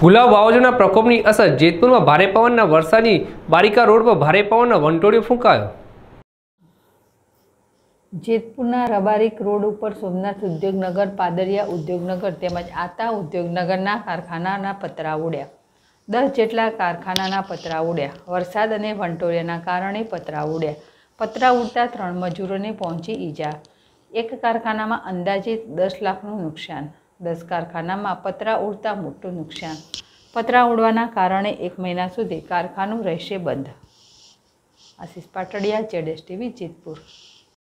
ગુલાબ વાવાઝોડાના પ્રકોપની અસર જેતપુરમાં ભારે પવનના વરસાદની બારિકા રોડ પર ભારે પવનનો વંટોળિયો ફૂંકાયો. જેતપુરના રબારિક રોડ ઉપર સોમનાથ ઉદ્યોગનગર, પાદરિયા ઉદ્યોગનગર તેમજ આતા ઉદ્યોગનગરના કારખાનાના પતરા ઉડ્યા. દસ જેટલા કારખાનાના પતરા ઉડ્યા. વરસાદ અને વંટોળિયાના કારણે પતરા ઉડ્યા. પતરા ઉડતા ત્રણ મજૂરોને પહોંચી ઈજા. એક કારખાનામાં અંદાજે દસ લાખનું નુકસાન. દસ કારખાનામાં પતરા ઉડતા મોટું નુકસાન. પતરા ઉડવાના કારણે એક મહિના સુધી કારખાનું રહેશે બંધ. આશીષ પાટડિયા, જેડેશ ટીવી, જેતપુર.